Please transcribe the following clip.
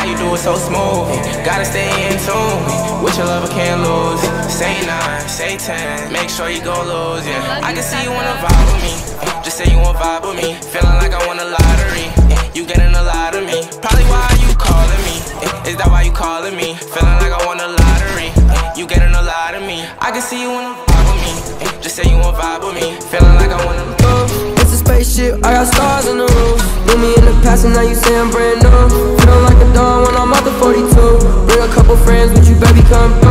how you do it so smooth. Gotta stay in tune. With your lover can't lose. Say nine, say ten. Make sure you gon' lose, yeah. I can see you wanna vibe with me. Just say you wanna vibe with me. Feeling like I won a lottery. You getting a lot of me. Probably why you calling me. Is that why you calling me? Feeling like I won a lottery. You getting a lot of me. I can see you wanna vibe with me. Just say you wanna vibe with me. Feeling like I wanna. It's a spaceship, I got stars on the roof. Knew me in the past and now you say I'm brand come